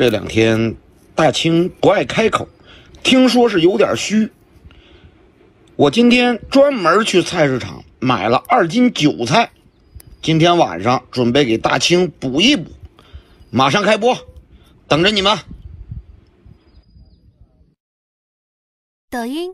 这两天大清不爱开口，听说是有点虚。我今天专门去菜市场买了二斤韭菜，今天晚上准备给大清补一补，马上开播，等着你们。抖音。